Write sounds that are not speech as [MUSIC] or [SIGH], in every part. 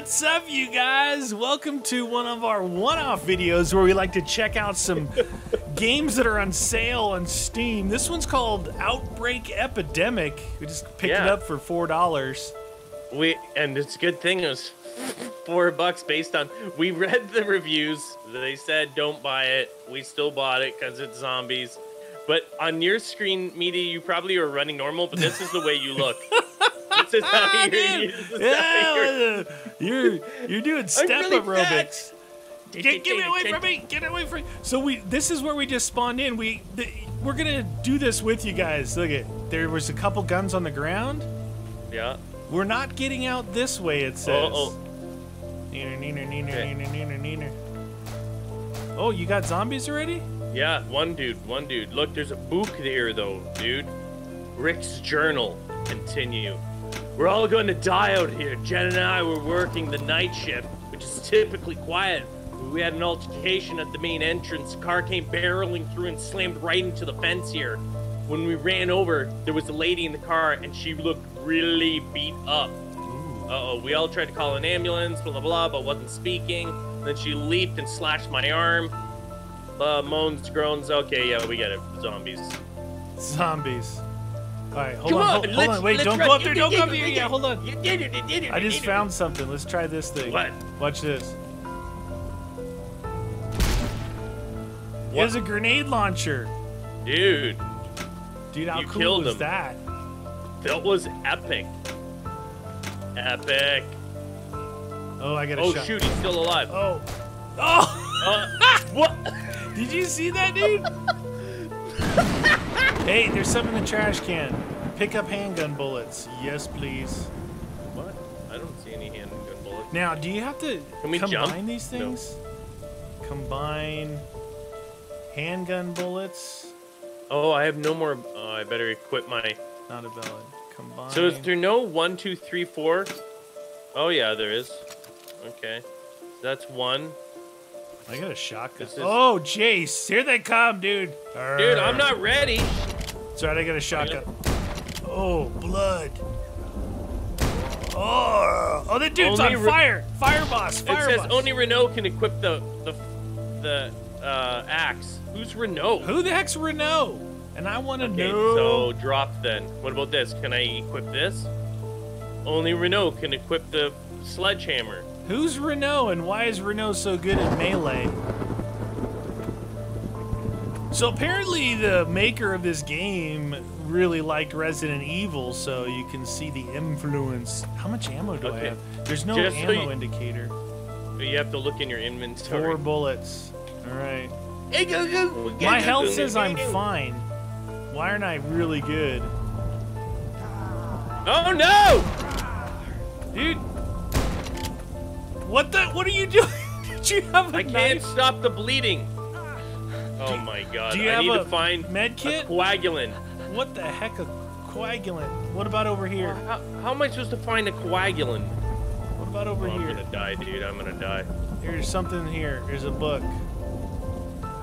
What's up, you guys? Welcome to one of our one-off videos where we like to check out some games that are on sale on Steam. This one's called Outbreak Epidemic. We just picked it up for four dollars. We and it's a good thing it was four bucks based on we read the reviews. They said don't buy it. We still bought it because it's zombies. But on your screen, Meaty, you probably are running normal. But this is the way you look. [LAUGHS] this is how you're. Dude, this is yeah, you're you're doing step really aerobics. Get, get me away from me! Get away from me! So we this is where we just spawned in. We th- we're gonna do this with you guys. Look at there was a couple guns on the ground. Yeah. We're not getting out this way. It says. Oh, Neener, neener, neener, Okay. neener, neener, neener. Oh, you got zombies already? Yeah, one dude, one dude. Look, there's a book there though, dude. Rick's journal. Continue. We're all going to die out here. Jen and I were working the night shift, which is typically quiet. We had an altercation at the main entrance. Car came barreling through and slammed right into the fence here. When we ran over, there was a lady in the car and she looked really beat up. Uh-oh, we all tried to call an ambulance, blah, blah, blah, but wasn't speaking. Then she leaped and slashed my arm. Uh, moans, groans. Okay, yeah, we get it. Zombies. Zombies. All right, hold Come on, on, hold, hold on. Wait, don't run. go up there. Don't go up there. you Yeah, hold on. You did it, you did it. I just found something. Let's try this thing. What? Watch this. What? There's a grenade launcher. Dude, Dude, how You cool killed was him. that? that was epic. Epic. Oh, I got a Oh, shot. shoot, he's still alive. Oh. Oh! Uh, [LAUGHS] what? Did you see that, dude? Hey, there's some in the trash can. Pick up handgun bullets. Yes, please. What? I don't see any handgun bullets. Now, do you have to Can we combine jump? these No. things? Combine handgun bullets. Oh, I have no more. Oh, I better equip my. Not a valid. Combine. So is there no one, two, three, four? Oh yeah, there is. Okay, that's one. I got a shotgun. Is- Oh, Jace, here they come, dude. Dude, I'm not ready. Right, I got a shotgun. Oh, blood. Oh, oh, the dude's Only on re- fire. Fire boss, It fire says boss. only Renault can equip the the the uh, axe. Who's Renault? Who the heck's Renault? And I want to Okay, know. so drop then. What about this? Can I equip this? Only Renault can equip the sledgehammer. Who's Renault and why is Renault so good at melee? So apparently the maker of this game really liked Resident Evil, so you can see the influence. How much ammo do I have? There's no Just so ammo you- indicator. You have to look in your inventory. Four bullets. All right. Hey, go, go, go, My health says I'm fine. Why aren't I really good? Oh no! Dude! What the? What are you doing? [LAUGHS] Did you have a I can't stop the bleeding. Oh my god! do you I have need a to find med a coagulant. What the heck? A coagulant? What about over here? How, how am I supposed to find a coagulant? What about over Oh, I'm gonna die, dude. I'm gonna die. There's something here. There's a book.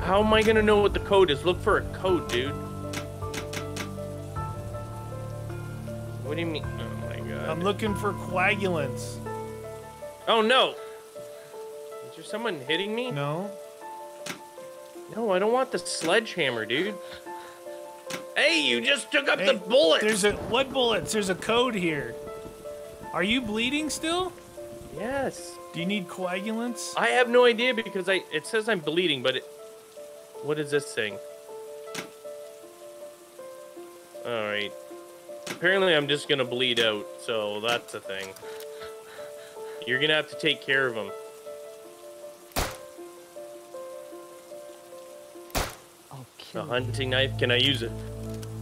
How am I gonna know what the code is? Look for a code, dude. What do you mean? Oh my god. I'm looking for coagulants. oh no! Is there someone hitting me? No? No, I don't want the sledgehammer, dude. Hey, you just took up Hey, the bullets. There's a what bullets? There's a code here. Are you bleeding still? Yes. Do you need coagulants? I have no idea because I it says I'm bleeding, but it, what is this thing? All right. Apparently, I'm just gonna bleed out, so that's the thing. You're gonna have to take care of him. A hunting knife? Can I use it?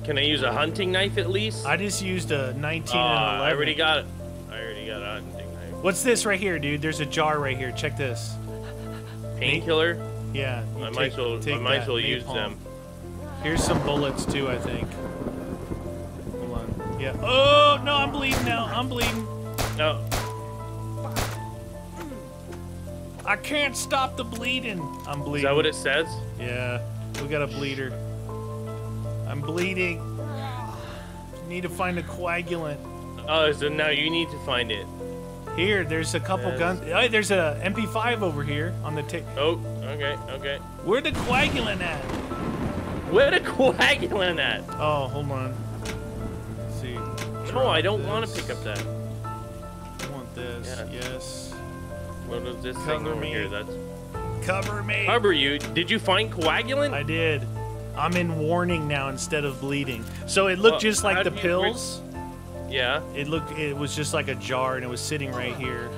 Can I use a hunting knife at least? I just used a 19 and Ah, 11. I already got it. I already got a hunting knife. What's this right here, dude? There's a jar right here. Check this. Painkiller? Yeah. I take- might as well. I might as well use napalm. them. Here's some bullets too, I think. Hold on. Yeah. Oh no, I'm bleeding now. I'm bleeding. No. I can't stop the bleeding. I'm bleeding. Is that what it says? Yeah. We got a bleeder. I'm bleeding. Need to find a coagulant. Oh, so now you need to find it. Here, there's a couple Yes. guns. Oh, there's a MP5 over here on the ta- Oh, okay, okay. Where the coagulant at? Where the coagulant at? Oh, hold on. Let's see. No, I don't want to pick up that. I want this. Yeah. Yes. What is this Cover thing over me. here? That's Cover me. cover you. Did you find coagulant? I did. I'm in warning now instead of bleeding. So it looked Well, just like the pills. yeah. It looked. It was just like a jar, and it was sitting right here.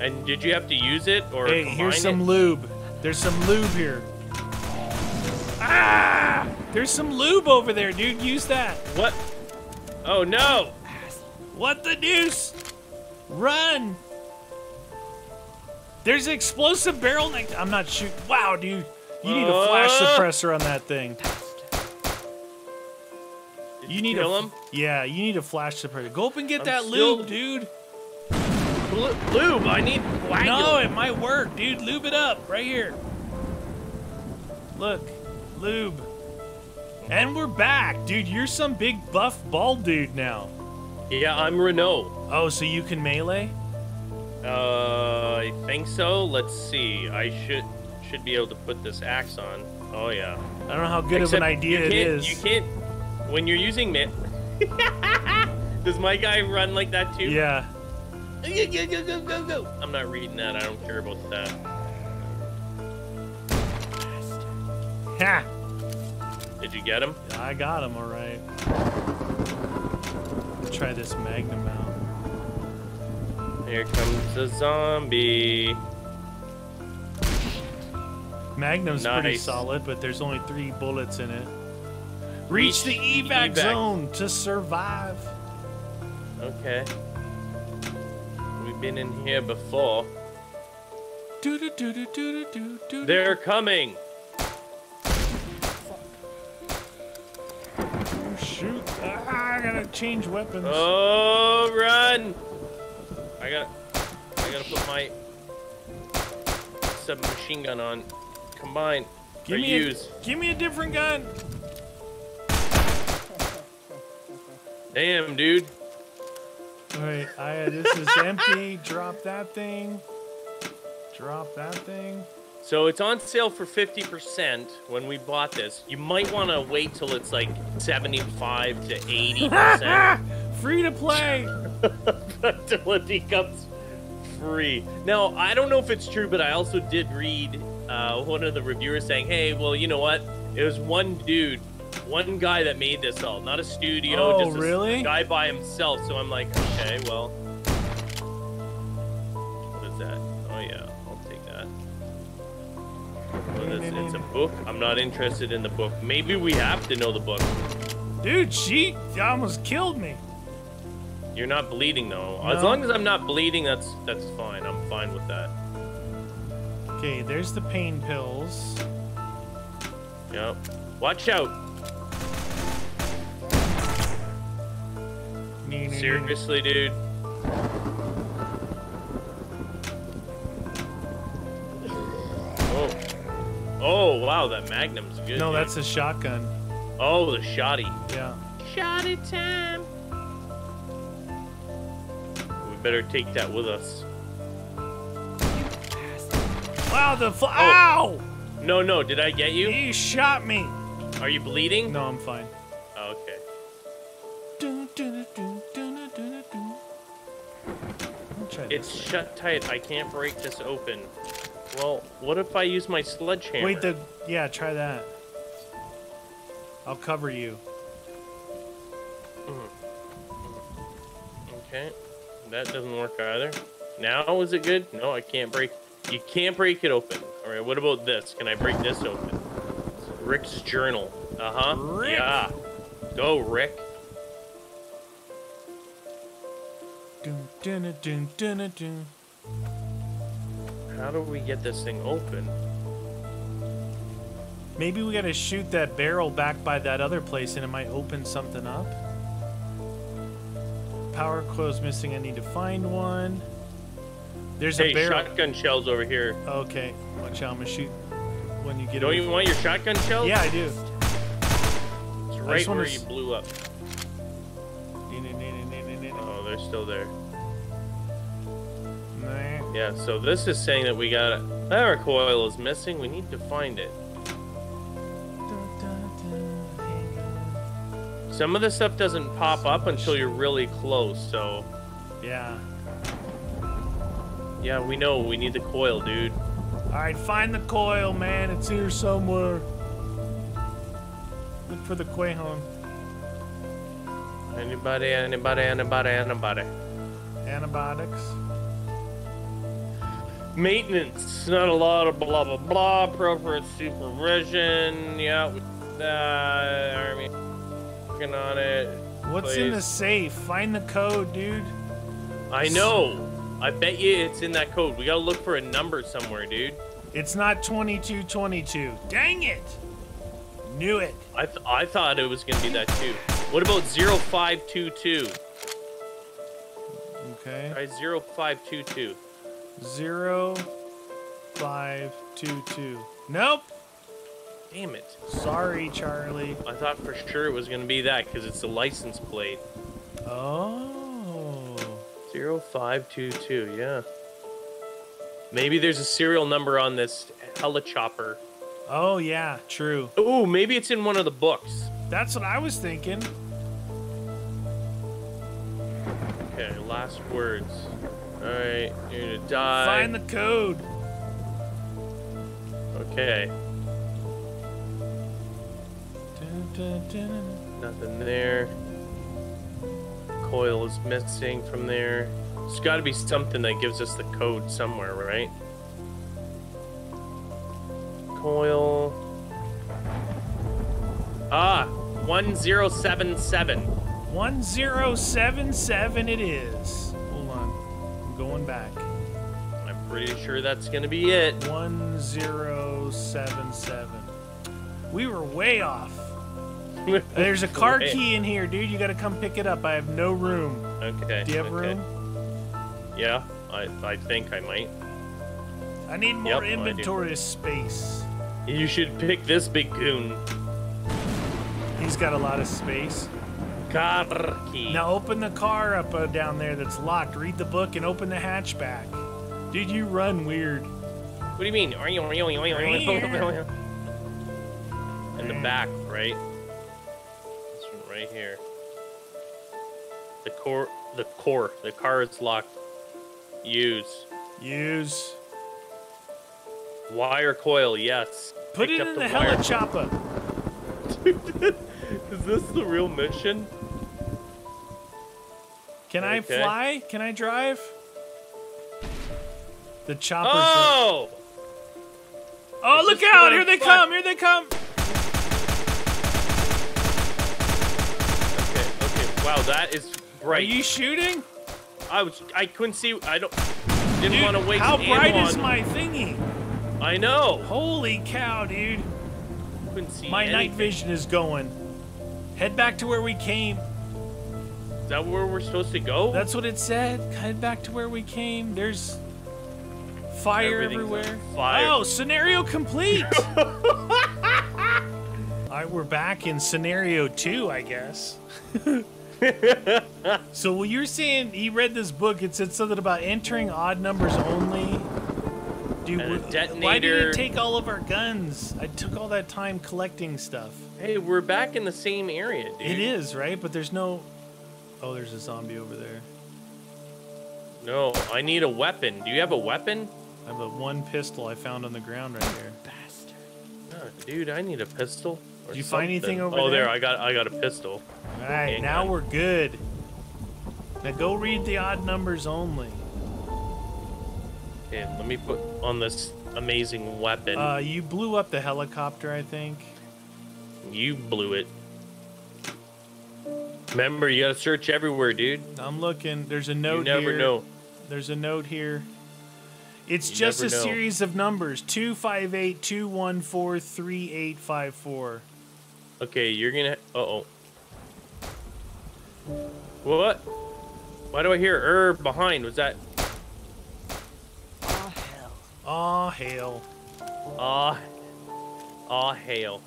And did you have to use it or Hey, here's some it? lube. There's some lube here. Ah! There's some lube over there, dude. Use that. What? Oh no! What the deuce? Run! There's an explosive barrel next. I'm not shooting. Wow, dude. You need a flash Uh. suppressor on that thing. Did You need kill a him? Yeah, you need a flash suppressor. Go up and get I'm that lube, dude. Lu- Lube, I need coagulant. No, it might work, dude. Lube it up right here. Look, lube. And we're back, dude. You're some big buff bald dude now. Yeah, I'm Renault. Oh, so you can melee? Uh, I think so. Let's see. I should should be able to put this axe on. Oh yeah. I don't know how good Except of an idea it is. You can't. When you're using it. [LAUGHS] Does my guy run like that too? Yeah. Go, go, go, go, go. I'm not reading that. I don't care about that. Ha! Did you get him? I got him, all right. Try this Magnum out. Here comes a zombie. Magnum's pretty solid, but there's only three bullets in it. Reach, Reach the the evac, evac. zone to survive. Okay. We've been in here before. Do do do do do do do. They're coming. Oh, shoot! Ah, I gotta change weapons. Oh, run! I gotta, I gotta put my submachine gun on. Combine. give or me use. a give me a different gun. Damn, dude. Wait, I uh, this is [LAUGHS] empty. Drop that thing. Drop that thing. So it's on sale for 50% when we bought this. You might want to wait till it's like 75 to 80% [LAUGHS] Free to play. [LAUGHS] until it becomes free. Now, I don't know if it's true, but I also did read uh, one of the reviewers saying, hey, well, you know what? It was one dude, one guy that made this all, not a studio, Oh, just a really? guy by himself. So I'm like, okay, well. What is that? Oh, yeah, I'll take that. Is this? It's a book. I'm not interested in the book. Maybe we have to know the book. Dude, she almost killed me. You're not bleeding though. As long as I'm not bleeding, that's that's fine. I'm fine with that. Okay, there's the pain pills. Yep. Watch out. Nee, nee, nee. Seriously, dude. Oh. Oh, wow, that Magnum's good. No, dude. that's a shotgun. Oh, the shotty. Yeah. Shotty time. Better take that with us. Wow, the fl- Oh. ow! No, no, did I get you? He shot me. Are you bleeding? No, I'm fine. Oh, okay. It's shut tight. I can't break this open. Well, what if I use my sledgehammer? Wait, the yeah, try that. I'll cover you. Mm. Okay, that doesn't work either. Now is it good? No, I can't break. You can't break it open. All right, what about this? Can I break this open? Rick's journal. Uh huh. Rick. Yeah. Go, Rick. Dun, dun, dun, dun, dun. How do we get this thing open? Maybe we gotta shoot that barrel back by that other place and it might open something up. Power coil's missing. I need to find one. There's Hey, a barrel. shotgun shells over here. Okay, watch out. I'm gonna shoot when you get Don't you want your shotgun shells? Yeah, I do. It's right where you blew up. Oh, they're still there. Yeah, so this is saying that we got our coil is missing. We need to find it. Some of the stuff doesn't pop up until you're really close, so Yeah. yeah, we know we need the coil, dude. All right, find the coil, man. It's here somewhere. Look for the Quajon. Anybody, anybody, anybody, anybody. Antibiotics. Maintenance, not a lot of blah blah blah. Appropriate supervision, yeah. we- Uh, army working on it. What's in the safe? Find the code, dude. I know. I bet you it's in that code. We gotta look for a number somewhere, dude. It's not 2222. Dang it! Knew it. I th- I thought it was gonna be that too. What about 0522? Okay. Try 0522. Zero five two two. Nope. Damn it. Sorry, Charlie. I thought for sure it was gonna be that because it's a license plate. Oh. 0522, yeah. Maybe there's a serial number on this helichopper. Oh yeah, true. Ooh, maybe it's in one of the books. That's what I was thinking. Okay, last words. Alright, you're gonna die. Find the code. Okay, nothing there. Coil is missing from there. There's gotta be something that gives us the code somewhere, right? Coil. Ah, 1077. 1077 it is. Hold on. I'm going back. I'm pretty sure that's gonna be it. 1077. We were way off. [LAUGHS] There's a car Okay. key in here, dude. You gotta come pick it up. I have no room. Okay. Do you have okay. room? Yeah, I, I think I might. I need more Yep, inventory space. You should pick this big goon. He's got a lot of space. Car key. Now open the car up uh, down there that's locked. Read the book and open the hatchback. Dude, you run weird. What do you mean? In the back, right? Right here. The core, the core, the car is locked. Use Use. wire coil. Yes. Put it in the, wire. helichopper. [LAUGHS] Is this the real mission? Can I fly? Can I drive? The chopper's. Oh! oh, is look out! Here they come! Here they come! Okay. Okay. Wow, that is bright. Are you shooting? I was. I couldn't see. I don't. Didn't want to waste how bright is my thingy? I know. Holy cow, dude! Couldn't see. My night vision is going. Head back to where we came. Is that where we're supposed to go? That's what it said. Head back to where we came. There's fire everywhere. fire. Oh, scenario complete. [LAUGHS] All right, we're back in scenario two, I guess. [LAUGHS] [LAUGHS] so what you're saying, he read this book. It said something about entering odd numbers only. Dude, And a wh- why did it take all of our guns? I took all that time collecting stuff. Hey, we're back in the same area, dude. It is right, but there's no. Oh, there's a zombie over there. No, I need a weapon. Do you have a weapon? I have a one pistol I found on the ground right here. Oh, dude, I need a pistol. Did you find anything over oh, there? Oh, there, I got, I got a pistol. All right, Hang now on. we're good. Now go read the odd numbers only. Okay, let me put on this amazing weapon. Uh, you blew up the helicopter, I think. you blew it. Remember, you gotta search everywhere, dude. I'm looking. There's a note you never here. know. There's a note here. It's You just a know. series of numbers: two five eight two one four three eight five four. Okay, you're gonna. Uh oh. What? Why do I hear er behind? Was that? Aw, hell. Aw hail. Ah. Ah, hail.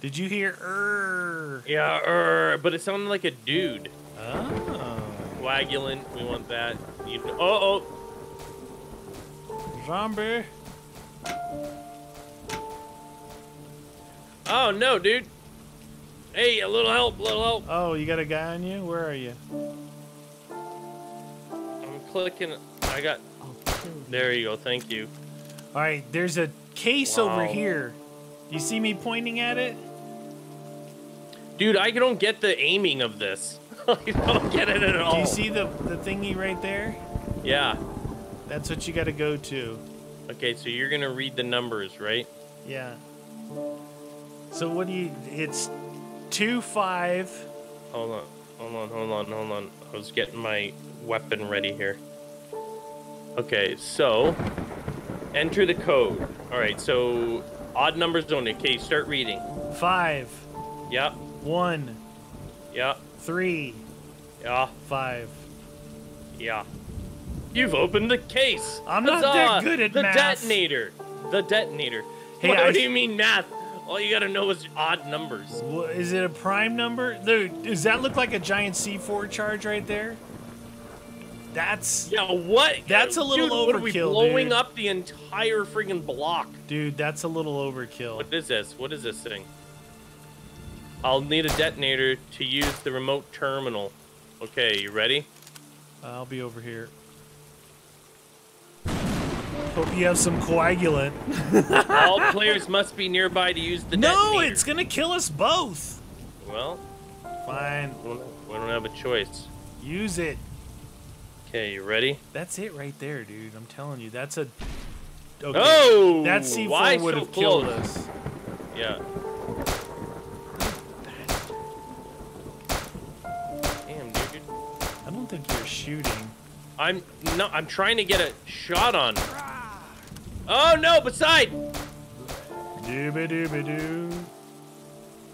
Did you hear er? Yeah, er, but it sounded like a dude. Oh. Why coagulant. We want that. You, oh, oh. Zombie. Oh no, dude. Hey, a little help, a little help. Oh, you got a guy on you? Where are you? I'm clicking. I got. There you go. Thank you. All right, there's a case wow. over here. You see me pointing at it? Dude, I don't get the aiming of this. [LAUGHS] I don't get it at all. Do you see the, the thingy right there? Yeah. That's what you got to go to. Okay, so you're going to read the numbers, right? Yeah. So what do you... It's 2, 5... Hold on. Hold on, hold on, hold on. I was getting my weapon ready here. Okay, so... Enter the code. All right, so odd numbers only. Okay, start reading. 5. Yep. 1. Yeah. Three. Yeah. Five. Yeah. You've opened the case. I'm not that good at the math. detonator. The detonator. Hey, what I... do you mean math? All you gotta know is odd numbers. Is it a prime number? Dude, does that look like a giant C4 charge right there? That's yeah. What? That's a little dude, overkill. What are we blowing dude. up the entire freaking block? Dude, that's a little overkill. What is this? What is this thing? I'll need a detonator to use the remote terminal. Okay, you ready? I'll be over here. Hope you have some coagulant. [LAUGHS] All players must be nearby to use the no, detonator. It's gonna kill us both. Well, fine. We don't have a choice. Use it. Okay, you ready? That's it right there, dude. I'm telling you, that's a. Okay. Oh, that C4 would have so killed us. Yeah. Damn, dude. I don't think you're shooting. I'm no. I'm trying to get a shot on. Oh no! Beside. Dooba dooba doo.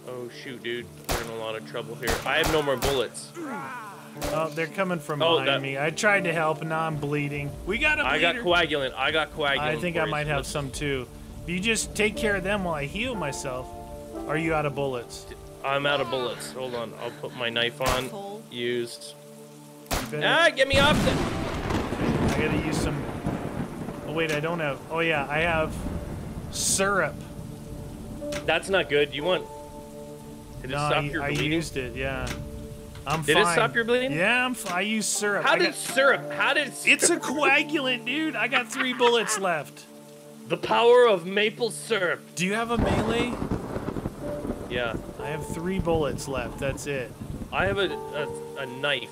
Oh shoot, dude. We're in a lot of trouble here. I have no more bullets. Oh, they're coming from oh, behind that... me. I tried to help, and now I'm bleeding. We got a bleeder. I got coagulant. I got coagulant. I think I might have some too. If You just take care of them while I heal myself. Are you out of bullets? I'm out of bullets. Hold on. I'll put my knife on. Used. Ah, get me off then. I gotta use some. Wait, I don't have. Oh yeah, I have syrup. That's not good. You want? Did no, I, your bleeding? I used it. Yeah. I'm did fine. it stop your bleeding? Yeah, I'm. I use syrup. How I did got, syrup? How did? It's a coagulant, dude. I got three bullets left. The power of maple syrup. Do you have a melee? Yeah. I have three bullets left. That's it. I have a, a, a knife.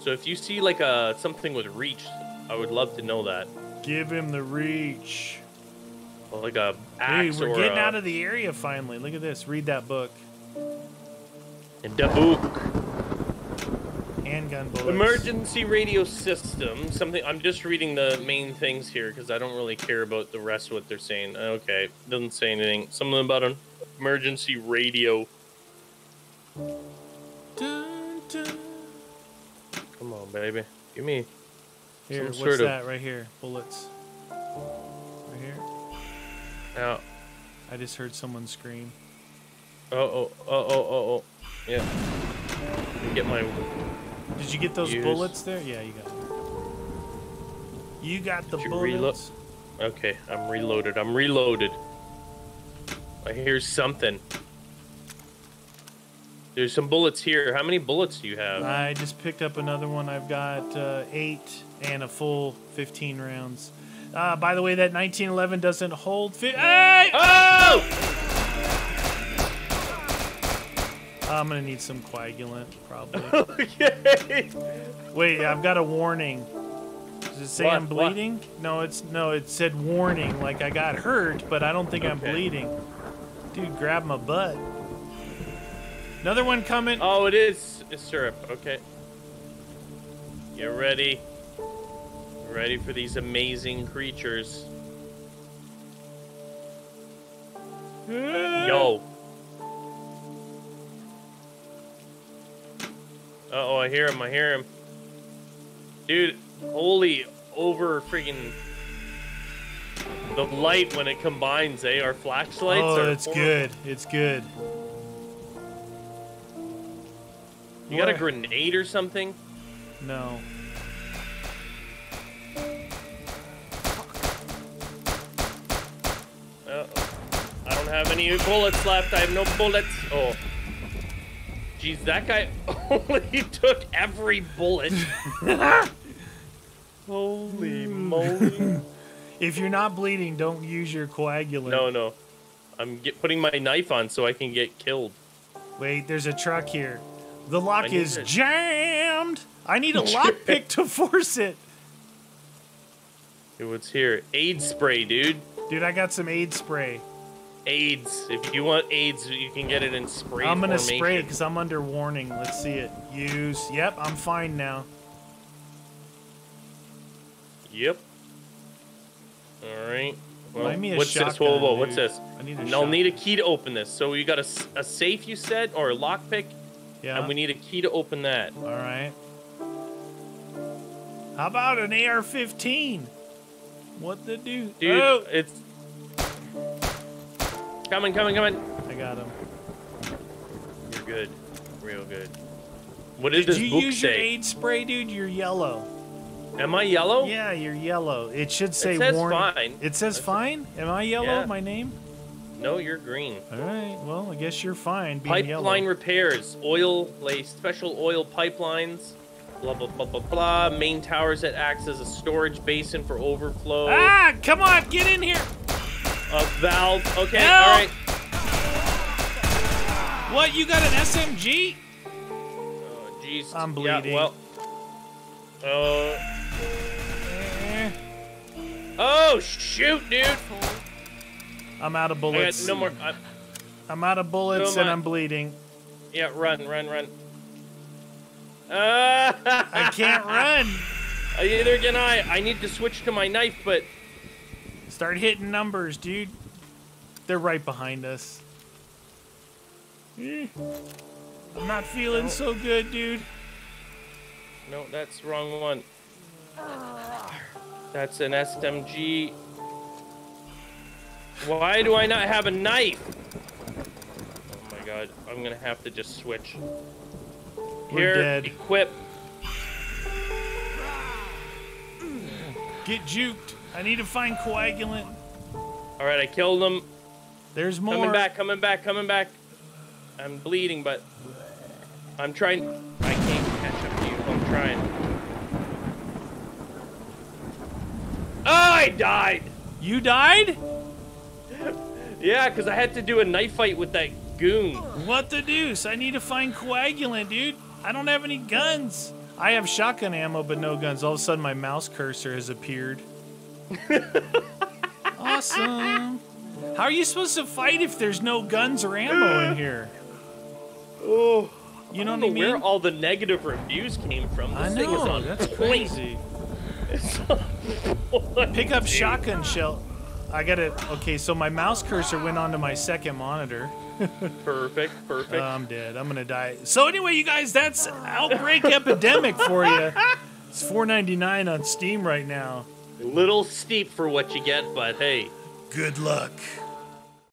So if you see like a something with reach, I would love to know that. Give him the reach. Like a axe Hey, we're getting a, out of the area finally. Look at this. Read that book. In the book. Handgun bullets. Emergency radio system. Something. I'm just reading the main things here because I don't really care about the rest of what they're saying. Okay, doesn't say anything. Something about an emergency radio. Dun, dun. Come on, baby. Give me. Here, what's sort that right here? Bullets. Right here. Yeah. I just heard someone scream. Oh, oh, oh, oh, oh, oh. Yeah. Get my. Did you get those use. bullets there? Yeah, you got them. You got the bullets. Okay, I'm reloaded. I'm reloaded. I hear something. There's some bullets here. How many bullets do you have? I just picked up another one. I've got uh, eight and a full 15 rounds. Uh, by the way, that 1911 doesn't hold. Fi- hey! Oh! I'm gonna need some coagulant, probably. [LAUGHS] okay. Wait, I've got a warning. Does it say what? I'm bleeding? What? No, it's no. It said warning, like I got hurt, but I don't think okay. I'm bleeding. Dude, grab my butt. Another one coming. Oh, it is. It's syrup. Okay. Get ready. Ready for these amazing creatures. Yo. Uh oh, I hear him. I hear him. Dude, holy over freaking the light when it combines, eh? Our flashlights oh, it's good. It's good. You got a grenade or something? No. Uh, I don't have any bullets left. I have no bullets. Oh. Jeez, that guy [LAUGHS] only took every bullet. [LAUGHS] Holy moly. [LAUGHS] If you're not bleeding, don't use your coagulant. No, no. I'm get, putting my knife on so I can get killed. Wait, there's a truck here. The lock is to- jammed. I need a [LAUGHS] lockpick to force it. Dude, what's here? AIDS spray, dude. Dude, I got some AIDS spray. AIDS. If you want AIDS, you can get it in spray I'm gonna formation. spray it because I'm under warning. Let's see it. Use. Yep, I'm fine now. Yep. All right. Well, a what's this? shotgun, Whoa, whoa, what's this? I need a I'll shotgun. need a key to open this. So you got a safe, you said, or a lockpick, Yeah. and we need a key to open that. All right. How about an AR-15? What the do? Dude, Oh, it's coming, coming, coming. I got him. You're good, real good. What did, Did this you use your aid spray, dude? You're yellow. Am I yellow? Yeah, you're yellow. It should say says warning. fine. It says That's- fine. Am I yellow? Yeah. My name? No, you're green. All right. Well, I guess you're fine. Being Pipeline yellow. repairs, oil, like special oil pipelines, blah blah blah blah blah. Main towers that acts as a storage basin for overflow. Ah! Come on, get in here. A valve. Okay, Help! all right. What? You got an SMG? Oh, jeez. I'm bleeding. Yeah, well. Uh, oh shoot, dude! I'm out of bullets. no more. I, I'm out of bullets and. I'm bleeding. yeah, run, run, run. Uh, I can't [LAUGHS] run. Either can I. I need to switch to my knife, but Start hitting numbers, dude. They're right behind us. Eh, I'm not feeling so good, dude. no, that's the wrong one. That's an SMG. Why do I not have a knife? Oh my god, I'm gonna have to just switch. We're Here, dead. equip. Get juked. I need to find coagulant. All right, I killed him. There's more. Coming back, coming back, coming back. I'm bleeding, but I'm trying. I can't catch up to you. I'm trying. Oh, I died. You died? Yeah, because I had to do a knife fight with that goon. What the deuce? I need to find coagulant, dude. I don't have any guns. I have shotgun ammo, but no guns. All of a sudden, my mouse cursor has appeared. [LAUGHS] awesome. How are you supposed to fight if there's no guns or ammo in [LAUGHS] here? Oh, You know I don't I know where all the negative reviews came from. This I thing is know. on That's crazy. [LAUGHS] It's on point, Pick up shotgun shell. I got it. Okay, so my mouse cursor went onto my second monitor. Perfect, perfect. I'm dead. I'm gonna die. So anyway, you guys, that's Outbreak Epidemic for you. It's 4.99 on Steam right now. A little steep for what you get, but hey. Good luck.